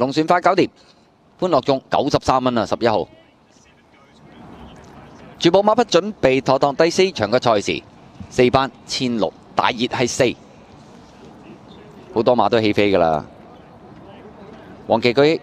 龙船花搞掂，欢乐中九十三蚊啊，十一号。全部马匹准备妥当，第四场嘅赛事，四班千六，大热系四，好多马都起飞噶啦。黃旗舉。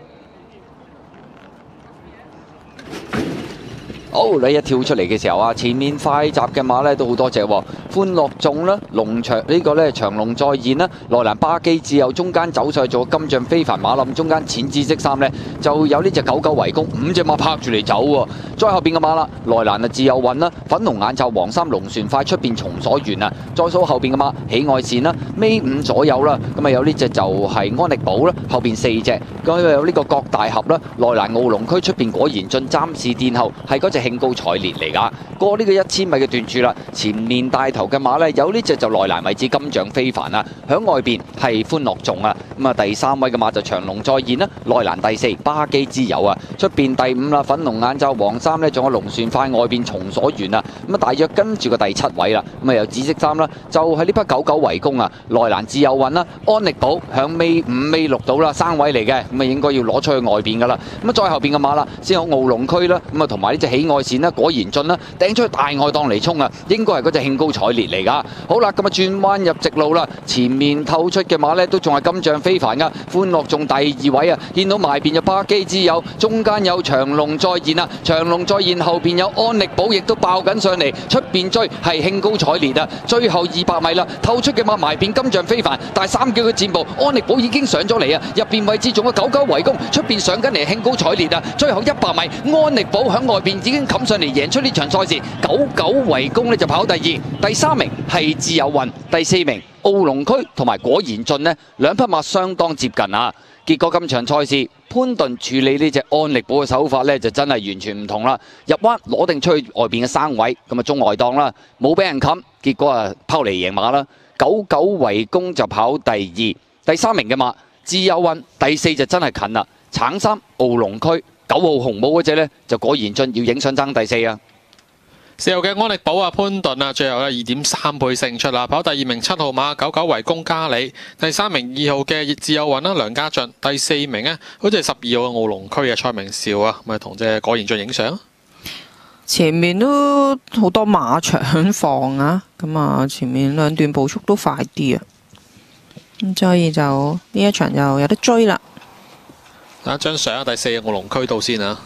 好，你一跳出嚟嘅時候啊，前面快閘嘅馬呢都好多隻喎，歡樂眾啦，龍長呢個呢長龍再現啦，內蘭巴基自由中間走上去做金像非凡馬林，中間淺紫色衫呢就有呢隻九九圍攻，五隻馬拍住嚟走喎，再後邊嘅馬啦，內蘭啊自由運啦，粉紅眼罩黃衫龍船快出邊重鎖完啊，再數後邊嘅馬喜愛線啦，尾五左右啦，咁啊有呢隻就係安力寶啦，後邊四隻，咁有呢個各大俠啦，內蘭澳龍區出邊果然進暫時殿後係嗰隻。高采烈嚟噶，過呢個一千米嘅段處啦，前面帶頭嘅馬呢，有呢隻就內欄位置金獎非凡啦，响外邊係歡樂眾啊，咁啊第三位嘅馬就長龍再現啦，內欄第四巴基之友啊，出边第五啦，粉龙眼罩黃衫呢，仲有龍船快外邊重鎖完啊，咁啊大約跟住個第七位啦，咁啊有紫色衫啦，就係呢匹九九圍攻啊，內欄自由運啦，安力宝响尾五尾六到啦，三位嚟嘅，咁啊應該要攞出去外邊噶啦，咁啊再後邊嘅馬啦，先有澳龍區啦，咁啊同埋呢隻喜愛線啦，果然進啦，掟出去大外檔嚟衝啊，應該係嗰隻興高采烈嚟噶。好啦，咁啊轉彎入直路啦，前面透出嘅馬呢都仲係金像非凡噶，歡樂仲第二位啊，見到埋邊有巴基之友，中間有長龍再現啊，長龍再現後邊有安力寶，亦都爆緊上嚟，出邊追係興高采烈啊，最後二百米啦，透出嘅馬埋邊金像非凡，但係三腳嘅箭步，安力寶已經上咗嚟啊，入邊位置仲有九九圍攻，出邊上緊嚟興高采烈啊，最後一百米安力寶響外邊已經冚上嚟贏出呢場賽事，九九圍攻呢就跑第二，第三名係自由運，第四名澳龍區同埋果然進呢兩匹馬相當接近啊。結果今場賽事潘頓處理呢隻安力寶嘅手法呢，就真係完全唔同啦。入彎攞定出去外邊嘅生位，咁啊中外檔啦，冇俾人冚，結果啊拋離贏馬啦。九九圍攻就跑第二，第三名嘅馬自由運，第四就真係近啦。橙衫澳龍區九號紅帽嗰隻呢，就果然進要影相爭第四啊！四號嘅安力寶啊，潘頓啊，最後咧二點三倍勝出啦，跑第二名七號馬九九圍攻加里，第三名二號嘅自由運啦梁家俊，第四名咧好似係十二號嘅澳龍區嘅蔡明少啊，咪同只果然進影相。前面都好多馬場放啊，咁啊前面兩段步速都快啲啊，咁所以就呢一場就有得追啦。打一張相啊，第四澳龍區度先啊。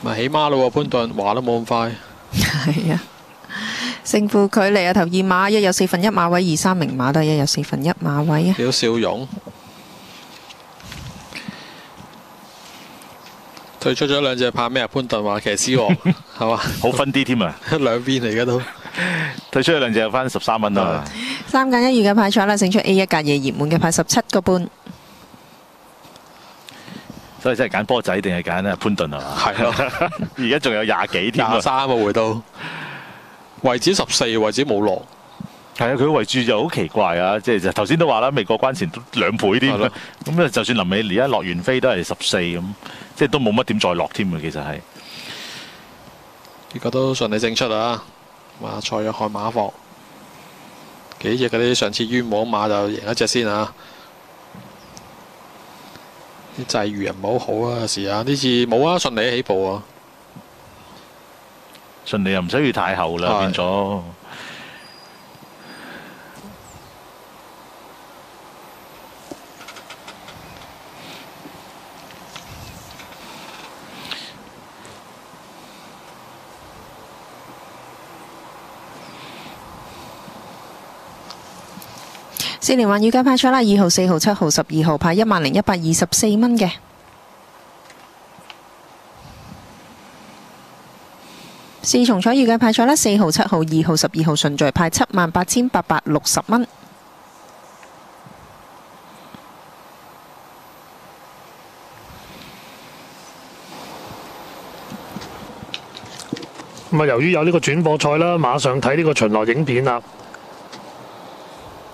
咪起碼咯喎，潘頓話都冇咁快。係啊，勝負距離啊，頭二馬一有四分一馬位，二三名馬都係一有四分一馬位啊。少笑容，退出咗兩隻怕咩啊？潘頓話騎師王，係嘛？好分啲添啊！兩邊嚟嘅都退出咗兩隻，有翻十三蚊啦！三揀一月嘅派彩啦，勝出 A 一格嘢熱門嘅派十七個半。所以真係揀波仔定係揀啊潘頓啊？係咯，而家仲有廿幾添啊廿！三啊回到位置十四，位置冇落。係啊，佢個位置就好奇怪啊！即係就頭先都話啦，未過關前都兩倍添。咁啊，就算臨尾而家落完飛都係十四咁，即係都冇乜點再落添啊！其實係結果都順利勝出啊！馬賽約翰馬房幾隻嗰啲上次冤枉馬就贏一隻先啊！啲際遇人唔好好啊，有時啊呢次冇啊，順利起步啊！順利又唔需要太後啦，係變咗。四連環預計派彩啦，二號、四號、七號、十二號派一萬零一百二十四蚊嘅。四重彩預計派彩啦，四號、七號、二號、十二號順序派七萬八千八百六十蚊。咁啊，由於有呢個轉播賽啦，馬上睇呢個巡邏影片啦。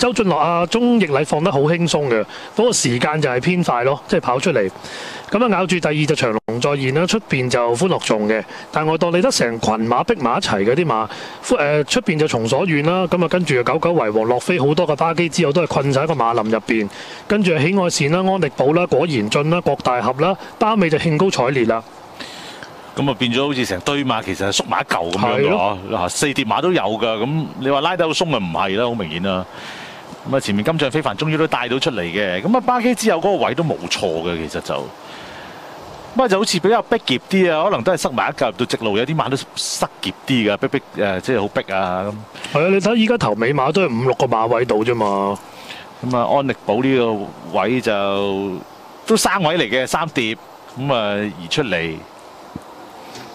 周俊樂、阿鐘奕禮放得好輕鬆嘅，嗰個時間就係偏快咯，即係跑出嚟。咁啊咬住第二就長龍再現啦，出邊就歡樂頌嘅，但係我當你得成群馬逼埋一齊嘅啲馬，誒出邊就從所願啦，咁啊跟住九九為王落飛好多個巴基之後都係困晒喺個馬林入邊，跟住喜愛線啦、安力寶啦、果然進啦、國大俠啦，包尾就興高采烈啦。咁啊變咗好似成堆馬其實係縮埋一嚿咁樣嘅係咯嗬，嗱四疊馬都有㗎，咁你話拉得好鬆啊唔係啦，好明顯啦。咁啊前面金像非凡終於都帶到出嚟嘅，咁啊巴基之後嗰個位都冇錯嘅，其實就不過就好似比較逼夾啲啊，可能都係塞埋一嚿入到直路，有啲馬都塞夾啲㗎，逼逼誒即係好逼啊咁。係啊，你睇依家頭尾馬都係五六個馬位度啫嘛。咁啊，安力寶呢個位就都三位嚟嘅，三碟咁啊移出嚟，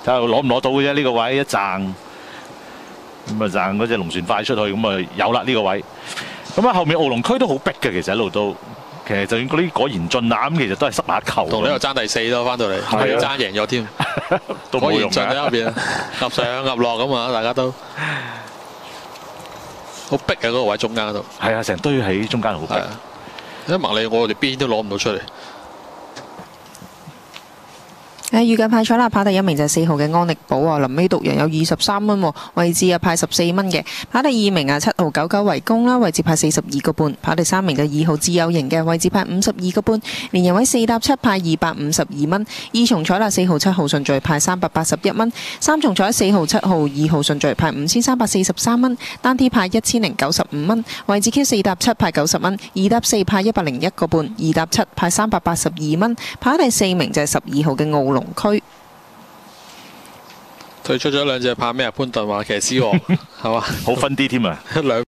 睇下攞唔攞到嘅啫。呢個位一掙，咁啊掙嗰只龍船快出去，咁啊有啦呢個位。咁啊後面奧龍區都好逼嘅，其實一路都，其實就算嗰啲果然進啊，咁其實都係塞埋一球。同你又爭第四咯，翻到嚟係爭贏咗添。都果然冇用嘅。進喺入邊，鴨上鴨落咁啊，大家都好逼啊！嗰個位中間嗰度係啊，成堆喺中間好逼係。啊，因為麥理我哋邊都攞唔到出嚟。誒預計派彩啦，跑第一名就係四號嘅安力寶啊，臨尾獨贏有二十三蚊，位置啊派十四蚊嘅。排第二名啊，七號九九围攻啦，位置派四十二個半。排第三名嘅二號自由型嘅位置派五十二個半，连人位四搭七派二百五十二蚊。二重彩啦，四號七號順序派三百八十一蚊，三重彩四號七號二號順序派五千三百四十三蚊，單 T 派一千零九十五蚊，位置 Q 四搭七派九十蚊，二搭四派一百零一個半，二搭七派三百八十二蚊。排第四名就係十二號嘅澳龍區。退出咗两只怕咩啊？潘頓話騎師王 係嘛？好分啲添啊！兩